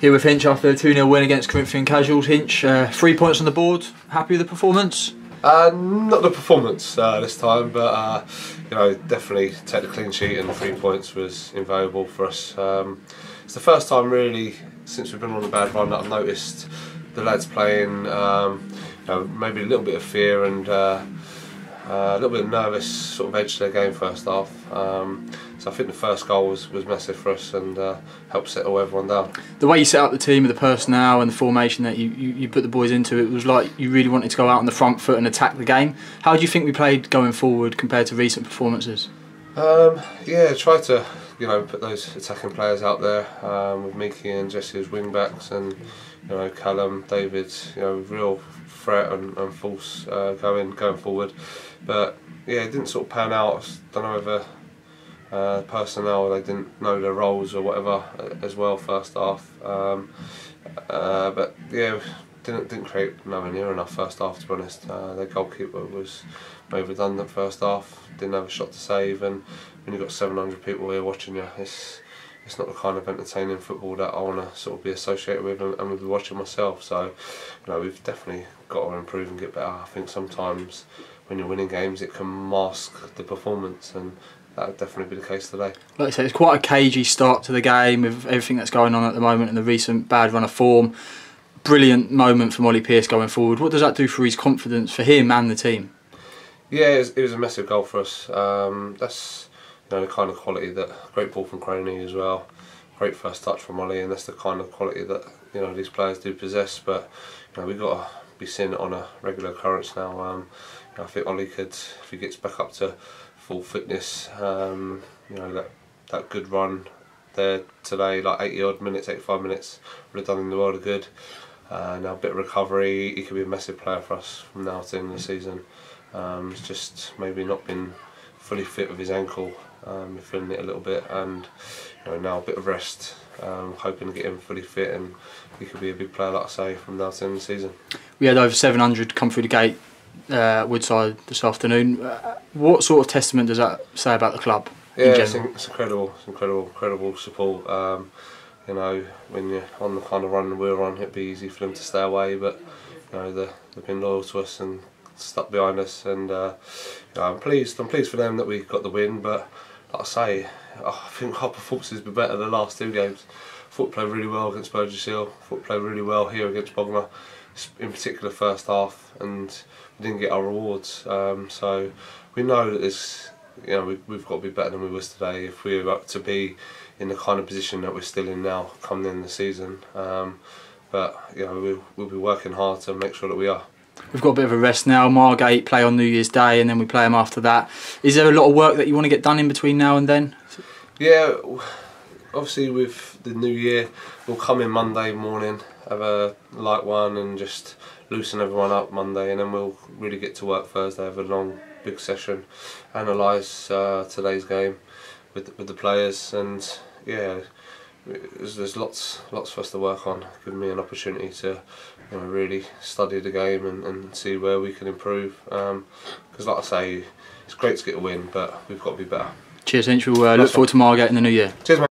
Here with Hinch after a 2 0 win against Corinthian Casuals. Hinch, uh, three points on the board. Happy with the performance? Uh, not the performance uh, this time, but uh, you know, definitely take the clean sheet and three points was invaluable for us. Um, it's the first time really since we've been on a bad run that I've noticed the lads playing. Um, you know, maybe a little bit of fear and uh, uh, a little bit of nervous sort of edge to their game first half. Um, so I think the first goal was, was massive for us and uh, helped settle everyone down. The way you set up the team with the personnel and the formation that you, you, you, put the boys into, it was like you really wanted to go out on the front foot and attack the game. How do you think we played going forward compared to recent performances? Um, yeah, try to you know put those attacking players out there um, with Miki and Jesse as wing backs and you know Callum, David, you know real threat and, and force uh, going going forward. But yeah, it didn't sort of pan out. I don't know whether uh, personnel they didn't know their roles or whatever uh, as well first half. Um, uh, but yeah, didn't didn't create nowhere near enough first half to be honest. Uh, their goalkeeper was made redundant first half. Didn't have a shot to save, and when you've got 700 people here watching you, it's it's not the kind of entertaining football that I want to sort of be associated with and, and be watching myself. So, you know, we've definitely got to improve and get better. I think sometimes when you're winning games, it can mask the performance, and that would definitely be the case today. Like I said, it's quite a cagey start to the game with everything that's going on at the moment and the recent bad run of form. Brilliant moment for Ollie Pearce going forward. What does that do for his confidence, for him and the team? Yeah, it was, it was a massive goal for us. Um, that's you know the kind of quality that great ball from Crony as well. Great first touch from Molly, and that's the kind of quality that you know these players do possess. But you know we've got to be seeing it on a regular occurrence now. Um, I think Ollie could, if he gets back up to full fitness, um, you know that that good run there today, like 80 odd minutes, 85 minutes, would have done him the world of good. Uh, now a bit of recovery, he could be a massive player for us from now to the end of the season. Um, it's just maybe not been fully fit with his ankle, um, feeling it a little bit, and you know now a bit of rest. Um, hoping to get him fully fit, and he could be a big player, like I say, from now to the end of the season. We had over 700 come through the gate uh, Woodside this afternoon. Uh, what sort of testament does that say about the club? Yeah, it's, it's, incredible. It's incredible, incredible support. Um, you know, when you're on the kind of run we're on, it'd be easy for them to stay away, but you know, they've been loyal to us and stuck behind us, and uh, you know, I'm pleased. I'm pleased for them that we got the win, but like I say, I think our performances were better than the last two games. Foot played really well against Burgess Hill. Thought played really well here against Bognor, in particular first half, and we didn't get our rewards. Um, so we know that there's, you know, we, we've got to be better than we was today if we're up to be in the kind of position that we're still in now coming in the season. Um, but you know, we'll, we'll be working hard to make sure that we are. We've got a bit of a rest now. Margate play on New Year's Day, and then we play them after that. Is there a lot of work that you want to get done in between now and then? Yeah, obviously with the new year, we'll come in Monday morning, have a light one, and just loosen everyone up Monday, and then we'll really get to work Thursday. Have a long, big session, analyse uh, today's game with the, with the players, and yeah there's, there's lots lots for us to work on. Giving me an opportunity to you know, really study the game and, and see where we can improve. Because, um, like I say, it's great to get a win, but we've got to be better. Cheers, Hinch. We'll uh, look forward to Margate in the new year. Cheers, mate.